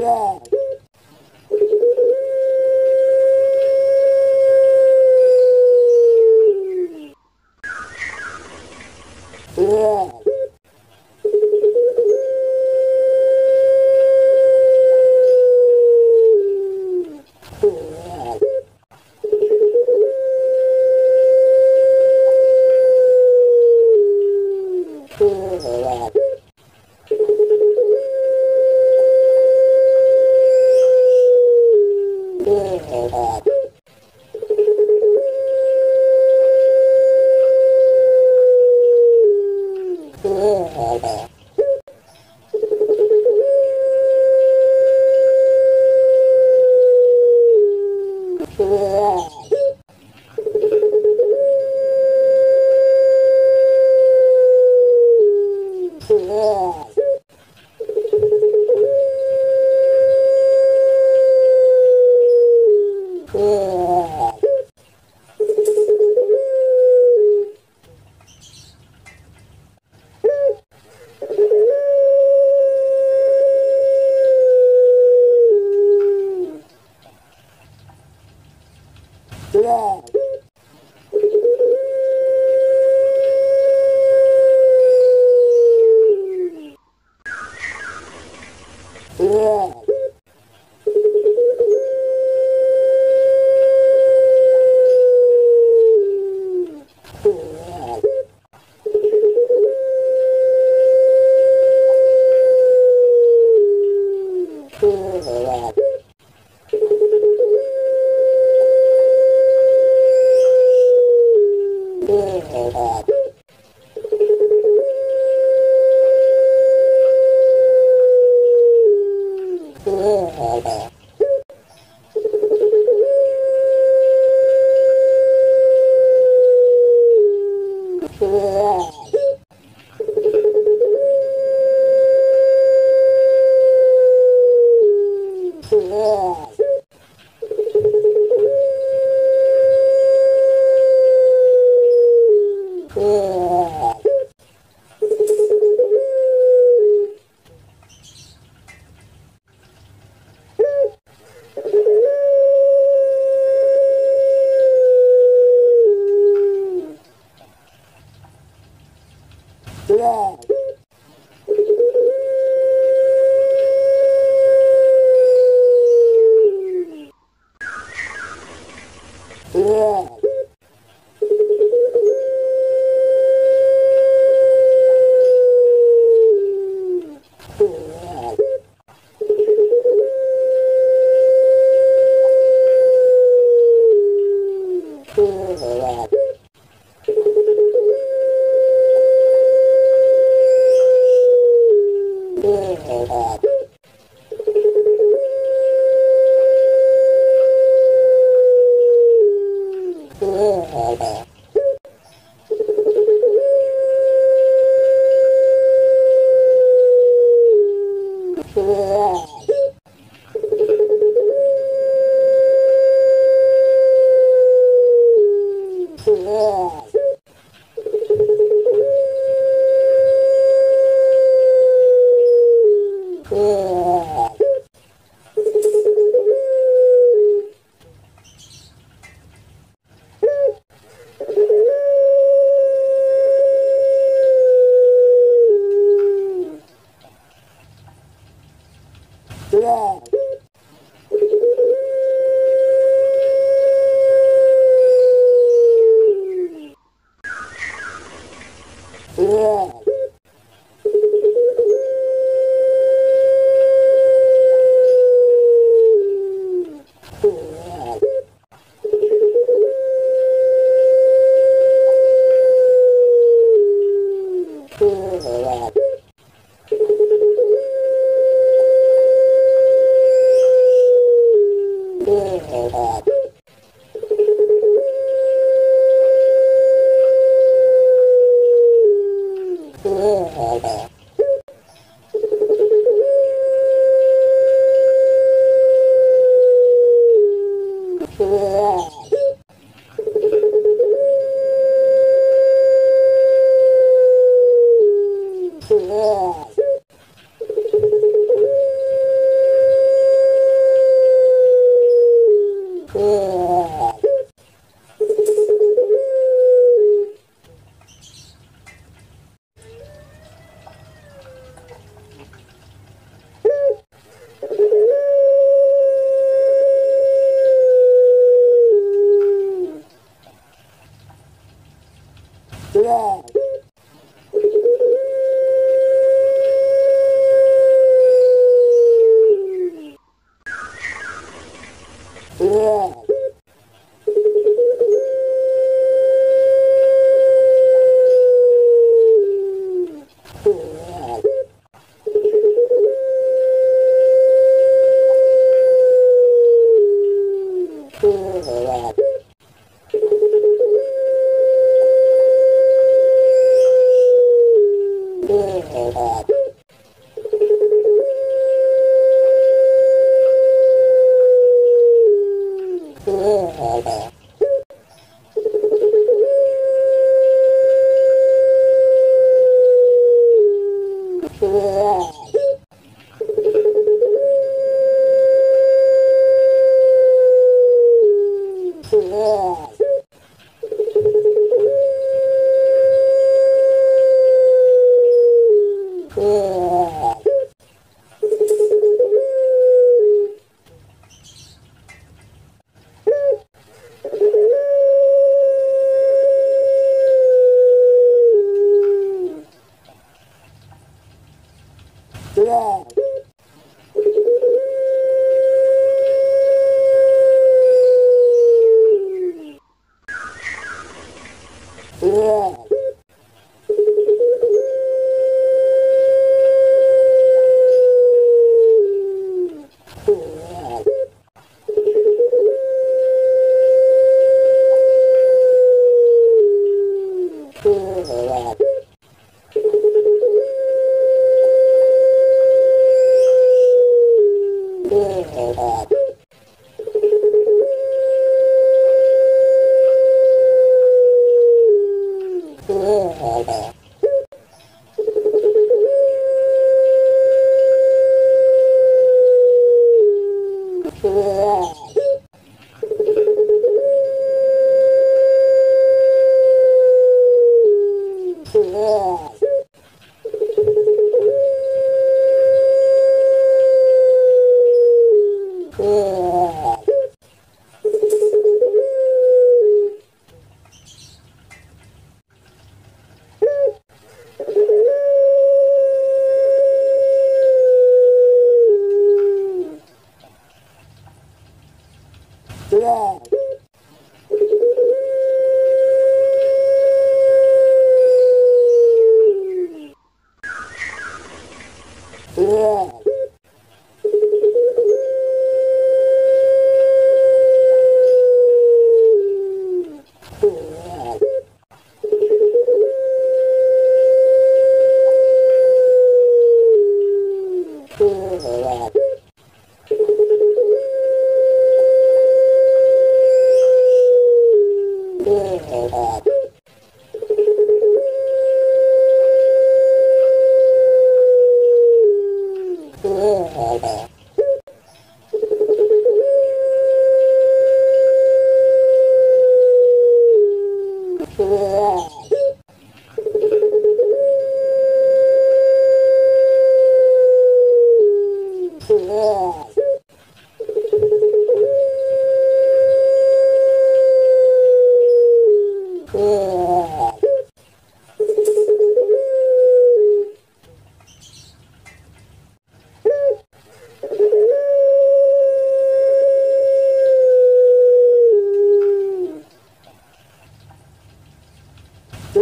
对。all day. Thank you. Yeah. Yeah. Oh. Whoa.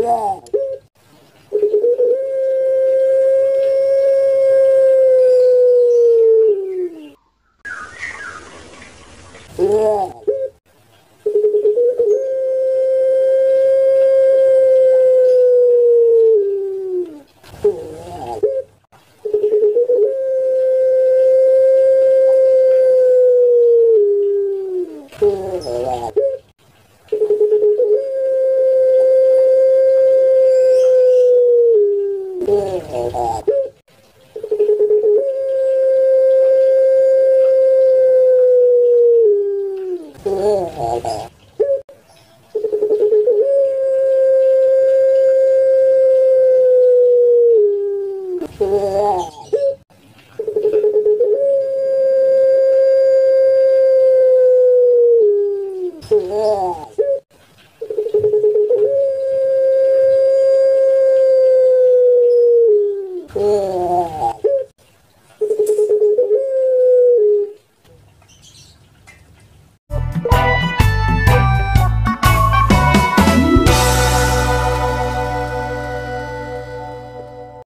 Yeah. all, all.